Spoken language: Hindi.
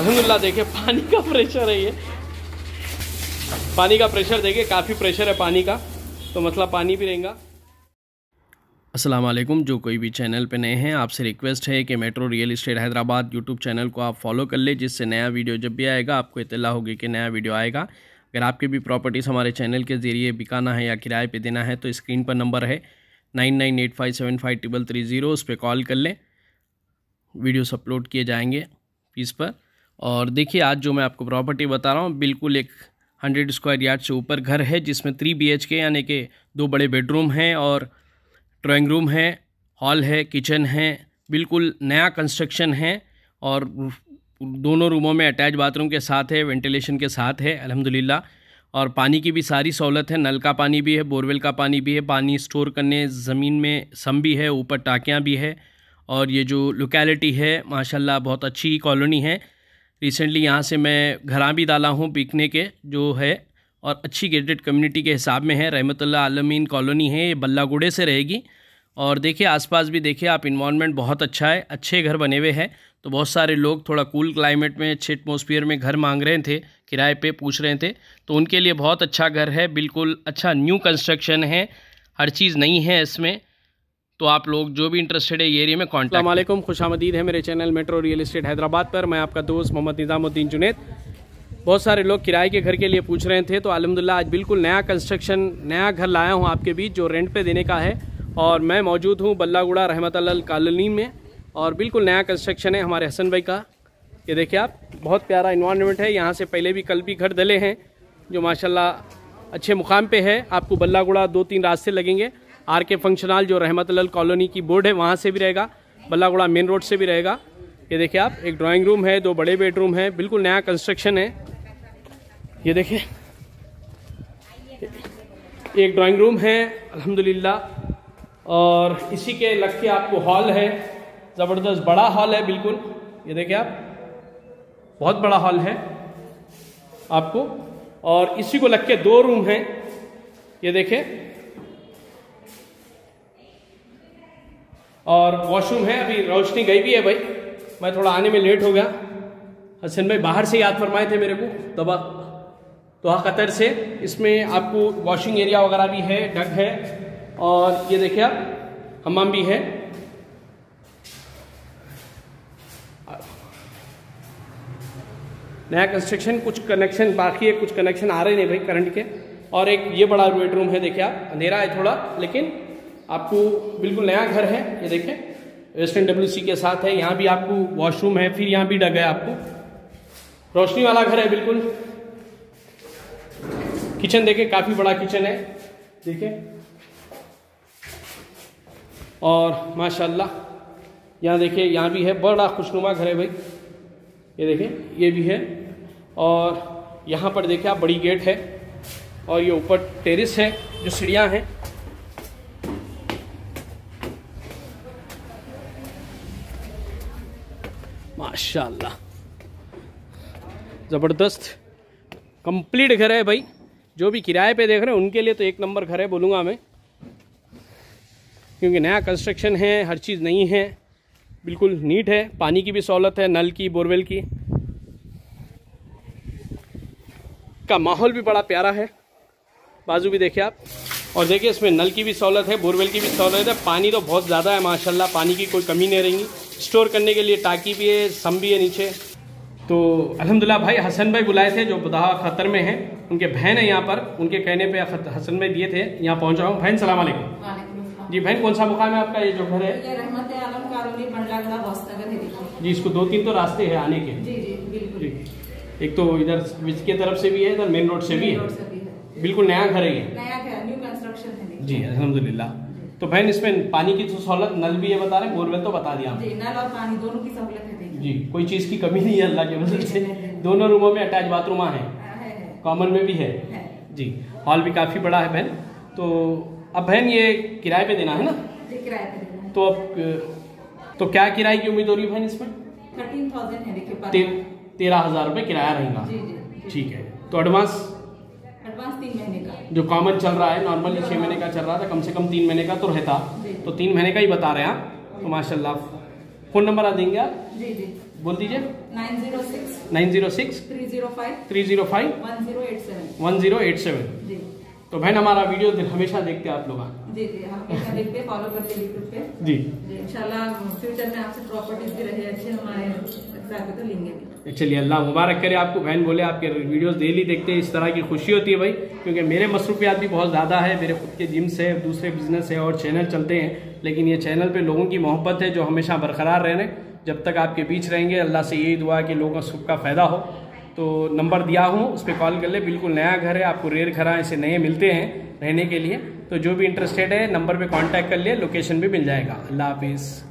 अलहमदिल्ला देखिए, पानी का प्रेशर है ये। पानी का प्रेशर देखिए, काफ़ी प्रेशर है पानी का। तो मसला पानी भी रहेगा। वालेकुम जो कोई भी चैनल पे नए हैं, आपसे रिक्वेस्ट है कि metro real estate Hyderabad YouTube channel को आप फॉलो कर ले, जिससे नया वीडियो जब भी आएगा, आपको इतला होगी कि नया वीडियो आएगा। अगर आपके भी प्रॉपर्टीज़ हमारे चैनल के ज़रिए बिकाना है या किराए पे देना है तो स्क्रीन पर नंबर है nine nine eight five seven five triple three zero उस पर कॉल कर लें। वीडियोस अपलोड किए जाएँगे, इस पर। और देखिए, आज जो मैं आपको प्रॉपर्टी बता रहा हूँ, बिल्कुल एक हंड्रेड स्क्वायर यार्ड से ऊपर घर है, जिसमें थ्री बी एच के यानी कि दो बड़े बेडरूम हैं और ड्राइंग रूम है हॉल है किचन है, बिल्कुल नया कंस्ट्रक्शन है और दोनों रूमों में अटैच बाथरूम के साथ है वेंटिलेशन के साथ है, अल्हम्दुलिल्लाह। और पानी की भी सारी सहूलत है, नल का पानी भी है, बोरवेल का पानी भी है, पानी स्टोर करने ज़मीन में सम भी है, ऊपर टाकियाँ भी है और ये जो लोकेलिटी है, माशाल्लाह बहुत अच्छी कॉलोनी है। रिसेंटली यहाँ से मैं घरा भी डाला हूँ बिकने के, जो है, और अच्छी गेटेड कम्युनिटी के हिसाब में है। रहमतुल्लाह आलमीन कॉलोनी है, ये बल्लागुड़े से रहेगी। और देखिए, आसपास भी देखिए, आप इन्वामेंट बहुत अच्छा है, अच्छे घर बने हुए हैं। तो बहुत सारे लोग थोड़ा कूल क्लाइमेट में, अच्छे एटमोसफियर में घर मांग रहे थे, किराए पे पूछ रहे थे। तो उनके लिए बहुत अच्छा घर है, बिल्कुल अच्छा न्यू कंस्ट्रक्शन है, हर चीज़ नहीं है इसमें। तो आप लोग जो भी इंटरेस्टेड है ये एरिया में कॉन्टैक्ट वालेकुम खुश आमदीद है मेरे channel metro real estate Hyderabad पर। मैं आपका दोस्त मोहम्मद निज़ामुद्दीन जुनेद। बहुत सारे लोग किराए के घर के लिए पूछ रहे थे तो अलहमदिल्ला आज बिल्कुल नया कंस्ट्रक्शन नया घर लाया हूँ आपके बीच जो रेंट पे देने का है। और मैं मौजूद हूँ बल्लागुड़ा रहमत कॉलोनी में। और बिल्कुल नया कंस्ट्रक्शन है हमारे हसन भाई का। ये देखिए आप बहुत प्यारा इन्वायरमेंट है। यहाँ से पहले भी कल भी घर डले हैं जो माशाल्लाह अच्छे मुकाम पे है। आपको बल्लागुड़ा दो तीन रास्ते लगेंगे। आर के फंक्शनल जो रहमत कॉलोनी की बोर्ड है, वहाँ से भी रहेगा। बल्लागुड़ा मेन रोड से भी रहेगा। ये देखिए आप, एक ड्राइंग रूम है, दो बड़े बेडरूम है, बिल्कुल नया कंस्ट्रक्शन है। ये देखिए, एक ड्राइंग रूम है, अल्हम्दुलिल्लाह। और इसी के लग के आपको हॉल है। ज़बरदस्त बड़ा हॉल है, बिल्कुल। ये देखिए आप, बहुत बड़ा हॉल है आपको। और इसी को लग के दो रूम हैं। ये देखें और वॉशरूम है, अभी रोशनी गई भी है भाई। मैं थोड़ा आने में लेट हो गया। हसन भाई बाहर से याद फरमाए थे मेरे को दबा तो कतर से। इसमें आपको वॉशिंग एरिया वगैरह भी है, डग है। और ये देखिए आप, हमाम भी है। नया कंस्ट्रक्शन कुछ कनेक्शन बाकी है, कुछ कनेक्शन आ रहे नहीं भाई करंट के। और एक ये बड़ा बेडरूम है, देखिए आप। अंधेरा है थोड़ा, लेकिन आपको बिल्कुल नया घर है, ये देखें। वेस्टर्न डब्ल्यू के साथ है, यहाँ भी आपको वॉशरूम है, फिर यहाँ भी डग है आपको। रोशनी वाला घर है बिल्कुल। किचन देखें, काफ़ी बड़ा किचन है, देखें। और माशाल्लाह, यहाँ देखिए यहाँ भी है, बड़ा खुशनुमा घर है भाई। ये देखें, ये भी है। और यहाँ पर देखिए आप बड़ी गेट है, और ये ऊपर टेरिस है, जो सीढ़ियाँ हैं। माशाल्लाह। ज़बरदस्त। कंप्लीट घर है भाई। जो भी किराए पे देख रहे हैं, उनके लिए तो एक नंबर घर है बोलूँगा मैं। क्योंकि नया कंस्ट्रक्शन है, हर चीज़ नहीं है। बिल्कुल नीट है। पानी की भी सहूलत है, नल की, बोरवेल की। का माहौल भी बड़ा प्यारा है। बाजू भी देखिए आप। और देखिए, इसमें नल की भी सहूलत है, बोरवेल की भी सहूलत है। पानी तो बहुत ज़्यादा है, माशाल्लाह। पानी की कोई कमी नहीं रहेंगी। स्टोर करने के लिए टाकी भी है सम भी है नीचे। तो अल्हम्दुलिल्लाह भाई हसन भाई बुलाए थे जो बदाह खतर में हैं। उनके बहन है यहाँ पर। उनके कहने पे हसन भाई दिए थे यहाँ पहुँचा हूँ। बहन सलाम वालेकुम जी बहन कौन सा मुकाम है आपका? ये जो घर है। जी इसको दो तीन तो रास्ते हैं आने के। जी जी बिल्कुल। एक तो इधर बीच की तरफ़ से भी है इधर मेन रोड से भी है। बिल्कुल नया घर है ये। नया घर न्यू कंस्ट्रक्शन है जी अल्हम्दुलिल्लाह तो बहन इसमें पानी की तो सहूलत नल भी ये बता रहे बोरवेल तो बता दिया जी नल और पानी दोनों की सहूलत है जी कोई चीज़ की कमी नहीं है अल्लाह के वजह से। दोनों रूमों में अटैच बाथरूम है। कॉमन में भी है। जी हॉल भी काफ़ी बड़ा है बहन। तो अब बहन ये किराए पे देना है ना? किराए पे देना तो अब तो क्या किराए की उम्मीद हो रही है बहन इसमें? थर्टीन थाउज़ेंड है देखिए तेरह हज़ार रुपये किराया रहेगा। ठीक है। तो एडवांस एडवांस तीन महीने जो कॉमन चल रहा है नॉर्मली छः महीने का चल रहा था कम से कम तीन महीने का तो रहता। तो तीन महीने का ही बता रहे हैं आप तो माशाल्लाह। फ़ोन नंबर आ देंगे आप? जी जी। बोल दीजिए। Nine zero six. Three zero five. One zero eight seven. One zero eight seven. तो बहन हमारा वीडियो हमेशा देखते हैं आप लोग। जी जी हम देखते फॉलो करते हैं यूट्यूब पे। जी। जी इंशाल्लाह फ्यूचर में आपसे प्रॉपर्टीज़ भी रहे अच्छे हमारे तो लेंगे चलिए अल्लाह मुबारक करे, आपको बहन बोले, आपके वीडियोस डेली देखते हैं, इस तरह की खुशी होती है भाई। क्योंकि मेरे मसरूफियात भी बहुत ज़्यादा है, मेरे खुद के जिम्स है, दूसरे बिज़नेस है और चैनल चलते हैं। लेकिन ये चैनल पे लोगों की मोहब्बत है जो हमेशा बरकरार रहने। जब तक आपके बीच रहेंगे, अल्लाह से यही दुआ कि लोगों सुख का फ़ायदा हो। तो नंबर दिया हूँ, उस पर कॉल कर ले। बिल्कुल नया घर है, आपको रेयर घर ऐसे नए मिलते हैं रहने के लिए। तो जो भी इंटरेस्टेड है, नंबर पर कॉन्टैक्ट कर लिए लोकेशन भी मिल जाएगा। अल्लाह हाफिज़।